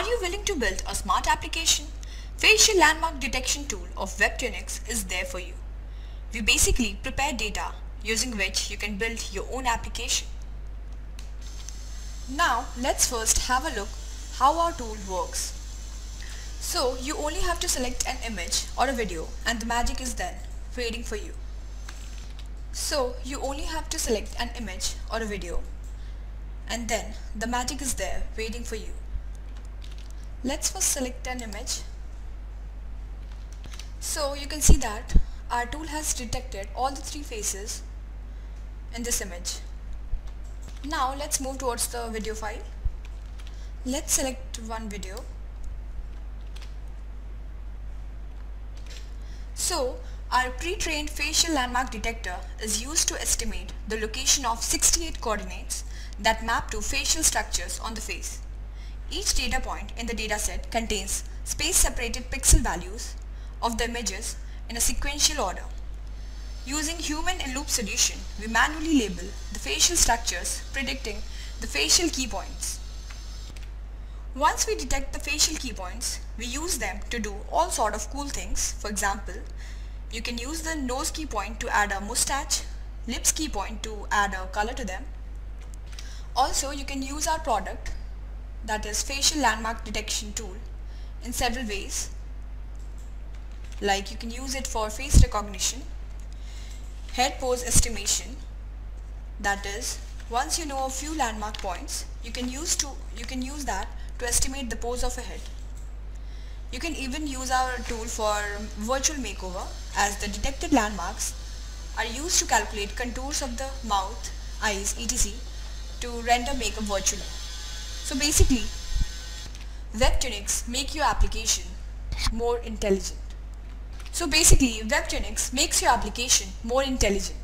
Looking to build a smart application? Facial Landmark Detection tool of Webtunix is there for you. We basically prepare data using which you can build your own application. Now let's first have a look how our tool works. So you only have to select an image or a video and the magic is then waiting for you. So you only have to select an image or a video and then the magic is there waiting for you. Let's first select an image. So you can see that our tool has detected all the three faces in this image. Now let's move towards the video file. Let's select one video. So our pre-trained facial landmark detector is used to estimate the location of 68 coordinates that map to facial structures on the face. Each data point in the dataset contains space-separated pixel values of the images in a sequential order. Using human-in-loop solution, we manually label the facial structures predicting the facial key points. Once we detect the facial key points, we use them to do all sort of cool things. For example, you can use the nose key point to add a mustache, lips key point to add a color to them. Also, you can use our product that is facial landmark detection tool in several ways. Like you can use it for face recognition, head pose estimation, that is once you know a few landmark points, you can use to you can use that to estimate the pose of a head. You can even use our tool for virtual makeover as the detected landmarks are used to calculate contours of the mouth, eyes, etc. to render makeup virtually. So basically, Webtunix make your application more intelligent. So basically, Webtunix makes your application more intelligent.